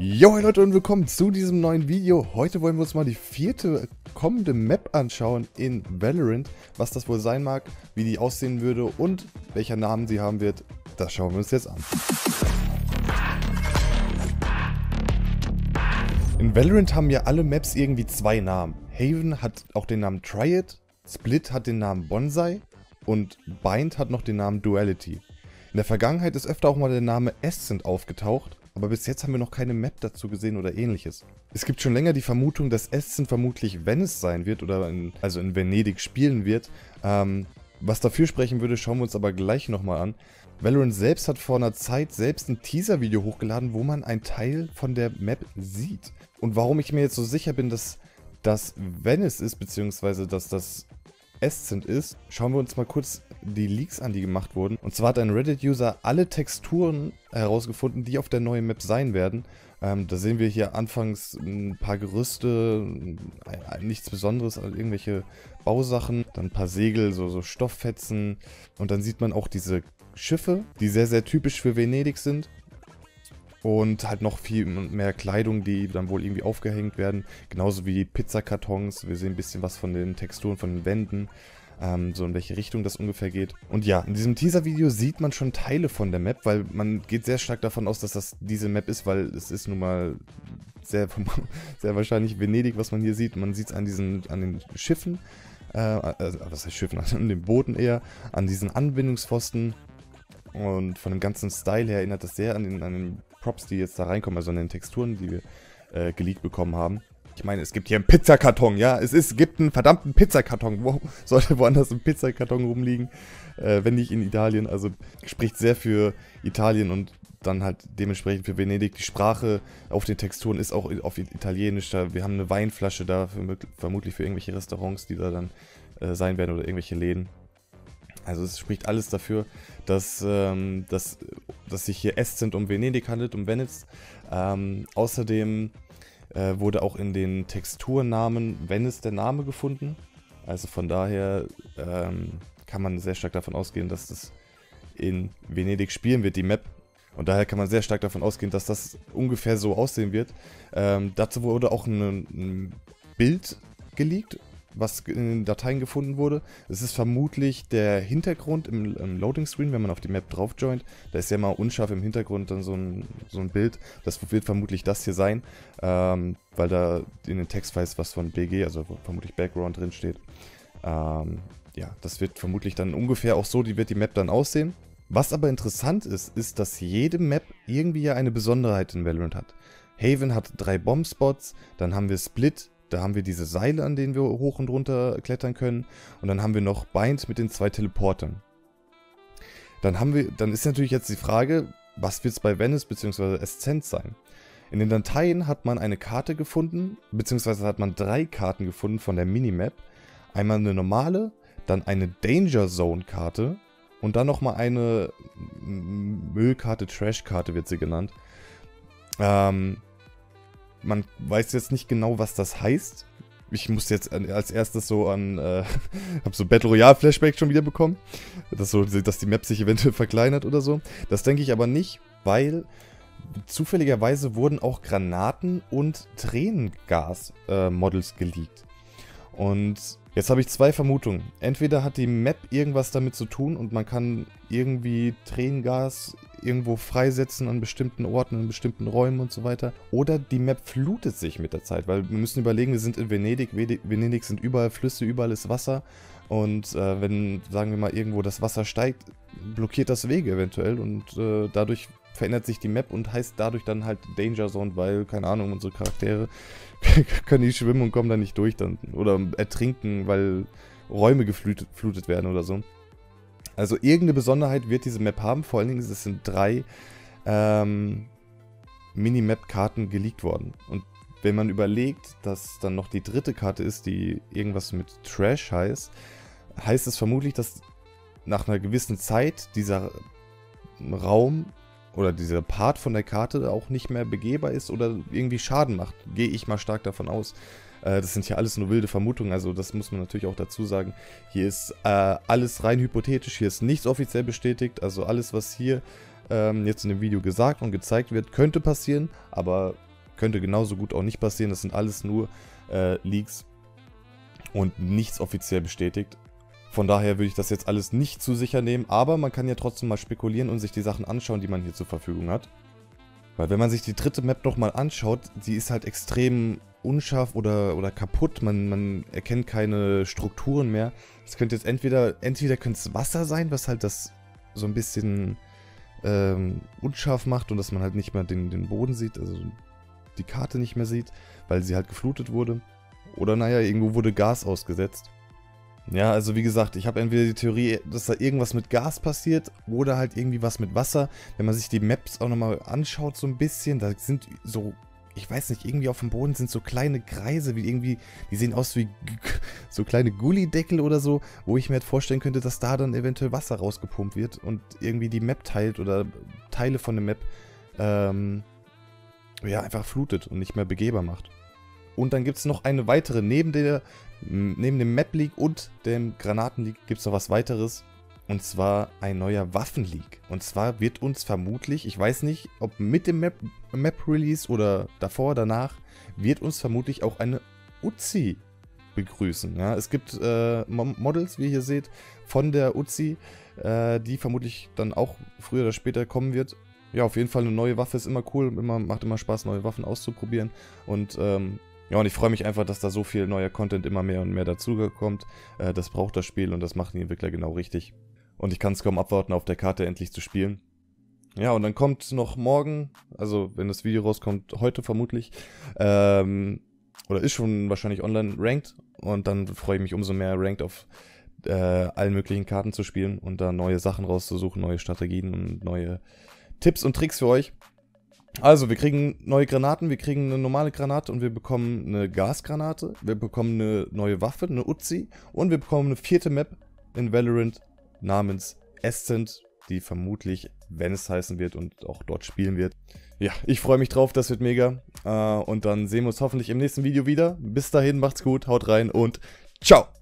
Jo hey Leute und willkommen zu diesem neuen Video. Heute wollen wir uns mal die vierte kommende Map anschauen in Valorant. Was das wohl sein mag, wie die aussehen würde und welcher Namen sie haben wird. Das schauen wir uns jetzt an. In Valorant haben ja alle Maps irgendwie zwei Namen. Haven hat auch den Namen Triad, Split hat den Namen Bonsai und Bind hat noch den Namen Duality. In der Vergangenheit ist öfter auch mal der Name Ascent aufgetaucht aber bis jetzt haben wir noch keine Map dazu gesehen oder ähnliches. Es gibt schon länger die Vermutung, dass Essen vermutlich Venice sein wird oder in, also in Venedig spielen wird. Ähm, was dafür sprechen würde, schauen wir uns aber gleich nochmal an. Valorant selbst hat vor einer Zeit selbst ein Teaser-Video hochgeladen, wo man einen Teil von der Map sieht. Und warum ich mir jetzt so sicher bin, dass das Venice ist, beziehungsweise dass das Ascent ist, schauen wir uns mal kurz die Leaks an, die gemacht wurden. Und zwar hat ein Reddit-User alle Texturen herausgefunden, die auf der neuen Map sein werden. Ähm, da sehen wir hier anfangs ein paar Gerüste, nichts Besonderes, also irgendwelche Bausachen, dann ein paar Segel, so, so Stofffetzen. Und dann sieht man auch diese Schiffe, die sehr, sehr typisch für Venedig sind. Und halt noch viel mehr Kleidung, die dann wohl irgendwie aufgehängt werden. Genauso wie Pizzakartons. Wir sehen ein bisschen was von den Texturen von den Wänden. Ähm, so in welche Richtung das ungefähr geht. Und ja, in diesem Teaser-Video sieht man schon Teile von der Map, weil man geht sehr stark davon aus, dass das diese Map ist, weil es ist nun mal sehr, sehr wahrscheinlich Venedig, was man hier sieht. Man sieht es an diesen, an den Schiffen, äh, also, was heißt Schiffen, an den Booten eher, an diesen Anbindungspfosten. Und von dem ganzen Style her erinnert das sehr an den, an den Props, die jetzt da reinkommen, also an den Texturen, die wir äh, geleakt bekommen haben. Ich meine, es gibt hier einen Pizzakarton, ja. Es ist, gibt einen verdammten Pizzakarton. Wo sollte woanders ein Pizzakarton rumliegen, äh, wenn nicht in Italien? Also spricht sehr für Italien und dann halt dementsprechend für Venedig. Die Sprache auf den Texturen ist auch auf Italienisch. Da, wir haben eine Weinflasche da, für, vermutlich für irgendwelche Restaurants, die da dann äh, sein werden oder irgendwelche Läden. Also es spricht alles dafür, dass, ähm, dass, dass sich hier Escent um Venedig handelt, um Venice. Ähm, außerdem äh, wurde auch in den Texturnamen Venice der Name gefunden. Also von daher ähm, kann man sehr stark davon ausgehen, dass das in Venedig spielen wird, die Map. Und daher kann man sehr stark davon ausgehen, dass das ungefähr so aussehen wird. Ähm, dazu wurde auch ein, ein Bild geleakt was in den Dateien gefunden wurde. Es ist vermutlich der Hintergrund im, im Loading Screen, wenn man auf die Map drauf joint. Da ist ja mal unscharf im Hintergrund dann so ein, so ein Bild. Das wird vermutlich das hier sein, ähm, weil da in den Textfiles was von BG, also vermutlich Background drin steht. Ähm, ja, das wird vermutlich dann ungefähr auch so, die wird die Map dann aussehen. Was aber interessant ist, ist, dass jede Map irgendwie ja eine Besonderheit in Valorant hat. Haven hat drei Bombspots, dann haben wir Split, da haben wir diese Seile, an denen wir hoch und runter klettern können. Und dann haben wir noch Bind mit den zwei Teleportern. Dann, haben wir, dann ist natürlich jetzt die Frage, was wird es bei Venice bzw. Ascent sein? In den Dateien hat man eine Karte gefunden, beziehungsweise hat man drei Karten gefunden von der Minimap. Einmal eine normale, dann eine Danger Zone Karte und dann nochmal eine Müllkarte, Trashkarte wird sie genannt. Ähm, man weiß jetzt nicht genau, was das heißt. Ich muss jetzt als erstes so an, äh, hab so Battle Royale Flashback schon wieder bekommen. Dass, so, dass die Map sich eventuell verkleinert oder so. Das denke ich aber nicht, weil zufälligerweise wurden auch Granaten und Tränengas-Models äh, geleakt. Und Jetzt habe ich zwei Vermutungen. Entweder hat die Map irgendwas damit zu tun und man kann irgendwie Tränengas irgendwo freisetzen an bestimmten Orten, in bestimmten Räumen und so weiter. Oder die Map flutet sich mit der Zeit, weil wir müssen überlegen, wir sind in Venedig. Venedig sind überall Flüsse, überall ist Wasser. Und äh, wenn, sagen wir mal, irgendwo das Wasser steigt, blockiert das Wege eventuell und äh, dadurch verändert sich die Map und heißt dadurch dann halt Danger Zone, weil, keine Ahnung, unsere Charaktere können nicht schwimmen und kommen da nicht durch dann. Oder ertrinken, weil Räume geflutet werden oder so. Also irgendeine Besonderheit wird diese Map haben. Vor allen Dingen sind drei ähm, Minimap-Karten geleakt worden. Und wenn man überlegt, dass dann noch die dritte Karte ist, die irgendwas mit Trash heißt, heißt es vermutlich, dass nach einer gewissen Zeit dieser Raum oder dieser Part von der Karte auch nicht mehr begehbar ist oder irgendwie Schaden macht. Gehe ich mal stark davon aus. Äh, das sind ja alles nur wilde Vermutungen, also das muss man natürlich auch dazu sagen. Hier ist äh, alles rein hypothetisch, hier ist nichts offiziell bestätigt, also alles, was hier ähm, jetzt in dem Video gesagt und gezeigt wird, könnte passieren, aber könnte genauso gut auch nicht passieren. Das sind alles nur äh, Leaks und nichts offiziell bestätigt. Von daher würde ich das jetzt alles nicht zu sicher nehmen, aber man kann ja trotzdem mal spekulieren und sich die Sachen anschauen, die man hier zur Verfügung hat. Weil wenn man sich die dritte Map nochmal anschaut, die ist halt extrem unscharf oder, oder kaputt. Man, man erkennt keine Strukturen mehr. Es könnte jetzt entweder, entweder könnte es Wasser sein, was halt das so ein bisschen ähm, unscharf macht und dass man halt nicht mehr den, den Boden sieht, also die Karte nicht mehr sieht, weil sie halt geflutet wurde. Oder naja, irgendwo wurde Gas ausgesetzt. Ja, also wie gesagt, ich habe entweder die Theorie, dass da irgendwas mit Gas passiert oder halt irgendwie was mit Wasser. Wenn man sich die Maps auch nochmal anschaut so ein bisschen, da sind so, ich weiß nicht, irgendwie auf dem Boden sind so kleine Kreise, wie irgendwie, die sehen aus wie so kleine Gullideckel oder so, wo ich mir halt vorstellen könnte, dass da dann eventuell Wasser rausgepumpt wird und irgendwie die Map teilt oder Teile von der Map, ähm, ja, einfach flutet und nicht mehr begehbar macht. Und dann gibt es noch eine weitere. Neben, der, neben dem Map League und dem Granaten League gibt es noch was weiteres. Und zwar ein neuer Waffen League. Und zwar wird uns vermutlich, ich weiß nicht, ob mit dem Map, Map Release oder davor, danach, wird uns vermutlich auch eine Uzi begrüßen. Ja, es gibt äh, Models, wie ihr hier seht, von der Uzi, äh, die vermutlich dann auch früher oder später kommen wird. Ja, auf jeden Fall eine neue Waffe ist immer cool, immer, macht immer Spaß, neue Waffen auszuprobieren. Und ähm, ja, und ich freue mich einfach, dass da so viel neuer Content immer mehr und mehr dazukommt. Äh, das braucht das Spiel und das machen die Entwickler genau richtig. Und ich kann es kaum abwarten, auf der Karte endlich zu spielen. Ja, und dann kommt noch morgen, also wenn das Video rauskommt, heute vermutlich, ähm, oder ist schon wahrscheinlich online ranked. Und dann freue ich mich umso mehr, ranked auf äh, allen möglichen Karten zu spielen und da neue Sachen rauszusuchen, neue Strategien und neue Tipps und Tricks für euch. Also, wir kriegen neue Granaten, wir kriegen eine normale Granate und wir bekommen eine Gasgranate. Wir bekommen eine neue Waffe, eine Uzi. Und wir bekommen eine vierte Map in Valorant namens Ascent, die vermutlich, wenn es heißen wird und auch dort spielen wird. Ja, ich freue mich drauf, das wird mega. Äh, und dann sehen wir uns hoffentlich im nächsten Video wieder. Bis dahin, macht's gut, haut rein und ciao!